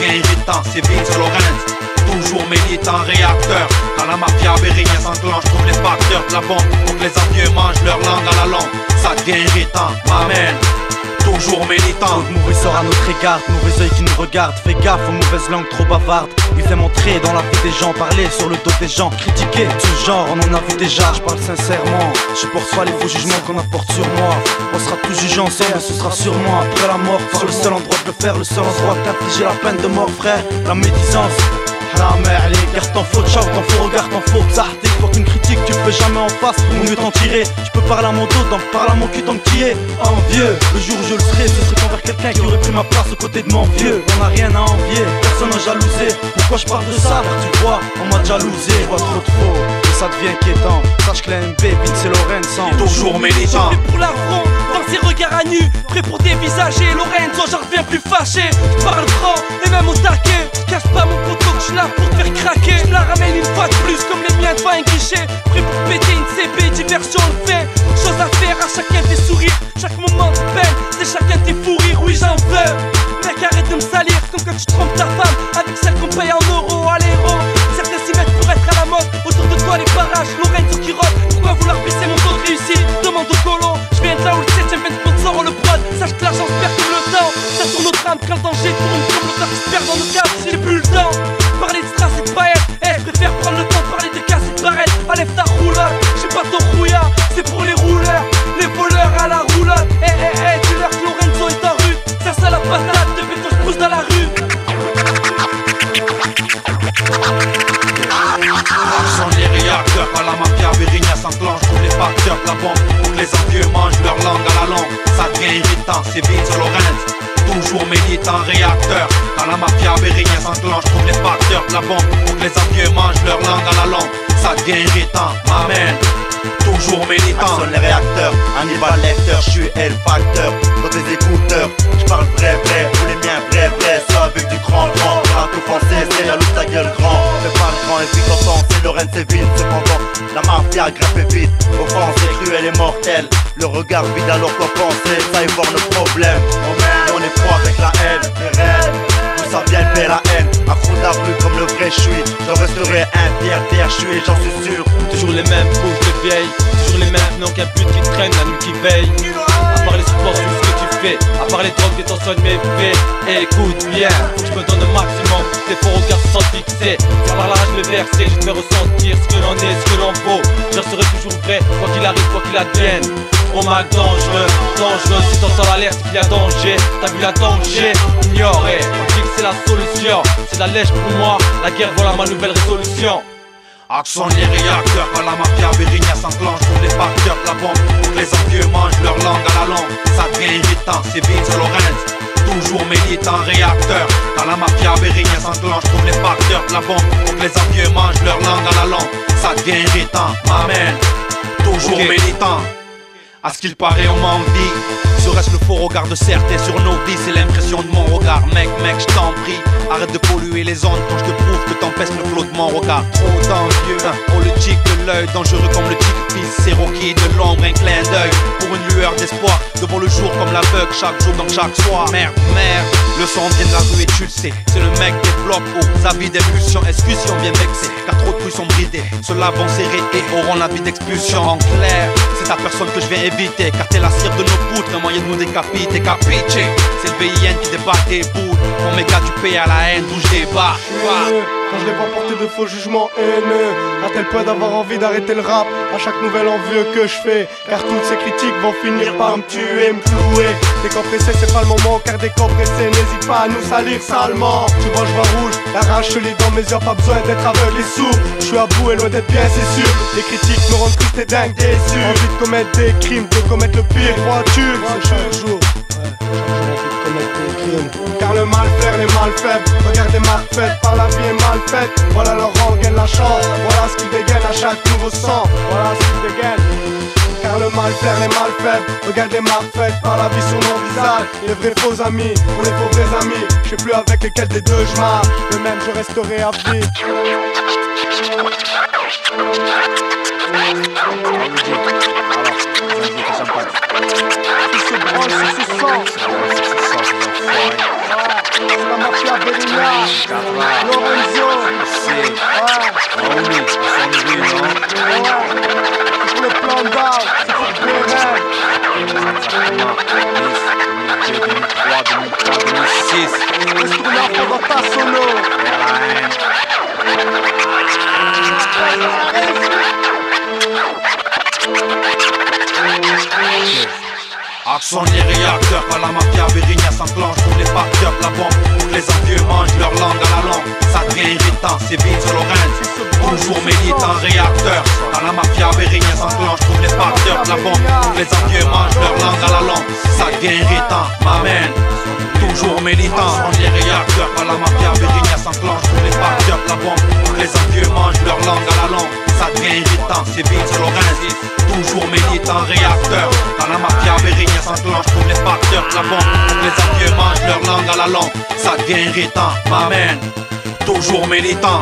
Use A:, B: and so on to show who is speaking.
A: irritant, c'est Vince Lorenz Toujours militant, réacteur. Quand la mafia bérigna s'enclenche, trouve les facteurs de la bombe. Pour que les avieux mangent leur langue à la langue. Ça devient irritant, m'amène toujours militant.
B: Mauvais à notre égard, mauvais oeil qui nous regarde. Fais gaffe aux mauvaises langues trop bavardes. Il fait montrer dans la vie des gens, parler sur le dos des gens, critiquer ce genre, on en a vu déjà. Je parle sincèrement, je pas les faux jugements qu'on apporte sur moi. On sera tous jugés ensemble, ce sera sur moi après la mort. Par le seul endroit de le faire, le seul endroit d'infliger la peine de mort, frère. La médisance. Garde ton faux, ciao, t'en faux, regarde ton faux, T'es Faut qu'une critique, tu peux jamais en face, pour mieux t'en tirer. Je peux parler à mon dos, donc parle à mon cul tant qui est envieux Le jour où je le serai, ce serait envers quelqu'un qui aurait pris ma place aux côtés de mon vieux. On a rien à envier, personne n'a jalousé Pourquoi je parle de ça? Car tu vois, on m'a jalousé, vois trop de faux Et ça devient inquiétant, sache que la MB, Vince et Lorenzo.
A: Toujours militant
C: pour l'affront, dans ses regards à nu. Prêt pour dévisager Lorenzo, j'en reviens plus fâché. Je parle franc, et même au taquet guichet Prêt pour péter une CB, diversion le fait. Chose à faire à chacun des sourires. Chaque moment de peine, c'est chacun tes fous rires. Oui j'en veux. Mec arrête de me salir. Comme quand tu trompes ta femme Avec celle qu'on paye en euros à l'héros. Certains s'y mettent pour être à la mode. Autour de toi les barrages, Lorenzo qui rote Pourquoi vouloir baisser mon taux de réussite? Demande au colo, C'est pour les rouleurs, les voleurs à la roulotte. Eh, eh, eh, dis-leur que Lorenzo est en rue Ça, ça la patate, de béton, je pousse dans la rue.
A: Sont les réacteurs quand la mafia Virginia s'enclenche Tous les facteurs la bombe Pour que les envieux mangent leur langue à la langue. Ça devient irritant, c'est Vince Lorenz Toujours militant, réacteur. Quand la mafia Virginia s'enclenche Trouve les facteurs la bombe Pour que les envieux mangent leur langue à la langue. Ça devient irritant, m'amène Toujours militant
D: les réacteurs, Hannibal Lecter, je suis L Facteur Dans tes écouteurs, je parle vrai vrai Tous les miens vrai vrai, ça avec du grand grand Rato français, c'est la loupe ta gueule grand Fais pas le grand et puis t'entends, c'est Lorraine c'est vite Cependant, la mafia greffe vite Offensée, cruelle et mortelle Le regard vide alors qu'en penser, ça y voir nos problèmes On rue comme le vrai je suis. Je resterai fier, je suis, j'en suis sûr.
E: Toujours les mêmes couches de vieilles. Toujours les mêmes, non qu'un but qui traîne, la nuit qui veille. À part les supports sur ce que tu fais. À part les drogues, des tensions de mes faits. Écoute bien, je me donne le maximum. Regards se sentent fixés Ça par là je vais verser, je te fais ressentir ce que l'on est, ce que l'on vaut. Je serai toujours vrai, quoi qu'il arrive, quoi qu'il advienne Trop mal dangereux, dangereux. Si t'entends l'alerte, c'est qu'il y a danger. T'as vu la danger, ignoré On dit que c'est la solution. C'est la lèche pour moi, la guerre voilà ma nouvelle résolution.
A: Accent les réacteurs quand la mafia. Virginia s'enclenche Pour les facteurs la bombe. Pour que les envieux mangent leur langue à la langue. Ça devient irritant, c'est Vince Lorenz. Toujours militant, réacteur. Quand la mafia Virginia s'enclenche Trouve les facteurs la bombe. Pour que les envieux mangent leur langue à la langue. Ça devient irritant, m'amène Toujours militant à ce qu'il paraît, on m'envie. Serait-ce le faux regard de certains sur nos vies C'est l'impression de mon regard. Mec, mec, je t'en prie. Arrête de polluer les ondes quand je te prouve que t'empêches le flot de mon regard. Trop d'envieux. Oh, le tic de l'œil, dangereux comme le tic fils. C'est Rocky de l'ombre, un clin d'œil. Pour une lueur d'espoir. Devant le jour comme l'aveugle, chaque jour dans chaque soir. Merde, merde. Le son vient de la rue et tu le sais. C'est le mec qui développe aux avis d'expulsion. Excuse si on vient vexer. Car trop de bruits sont bridés. Ceux-là vont serrer et auront la vie d'expulsion. En clair, ta personne que je vais éviter. Car t'es la cire de nos poutres. Un moyen de nous décapiter. Capiche. C'est le VIN qui débat des boules. Mon méga du pays à la haine d'où je débat.
F: Quand je n'ai pas porté de faux jugements haineux À tel point d'avoir envie d'arrêter le rap À chaque nouvel envieux que je fais. Car toutes ces critiques vont finir par me tuer, me clouer. Décompresser c'est pas le moment car décompresser N'hésite pas à nous salir salement. Tu vois je vois rouge, la rage je lis dans mes yeux Pas besoin d'être aveugle et sourd. Je suis à bout et loin d'être bien c'est sûr. Les critiques me rendent triste et dingue déçu. Envie de commettre des crimes, de commettre le pire. C'est chaque jour? Car le mal faire les mal faibles Regardez mal faites par la vie est mal faite. Voilà leur gagne la chance Voilà ce qu'ils dégainent à chaque nouveau sang. Voilà ce qu'ils dégainent car le mal faire les mal faibles Regardez mal faites par la vie sur mon visage. Les vrais faux amis, pour les faux vrais amis. Je sais plus avec lesquels des deux je marche. Le même je resterai à vie Berina, Lorenzo,
B: C'est Raouli, son bruit, non
A: Accent les réacteurs, quand la mafia Bérigna s'enclenche Pour les facteurs, la bombe, les envieux mangent leur langue à la langue. Ça devient irritant, c'est Vince Lorenz Toujours militant, réacteur. Quand la mafia Bérigna s'enclenche Pour les facteurs, la bombe, les envieux mangent leur langue à la langue. Ça devient irritant, m'amène Toujours militant, on les réacteurs. Quand la mafia Bérigna s'enclenche Pour les facteurs, la bombe, les envieux mangent leur langue à la langue Ça devient irritant, c'est Vince Lorenz Toujours militant, réacteur. Quand la mafia Bérigna s'enclenche Pour les facteurs, la bombe, les envieux mangent leur langue à la langue Ça devient irritant, m'amène Toujours militant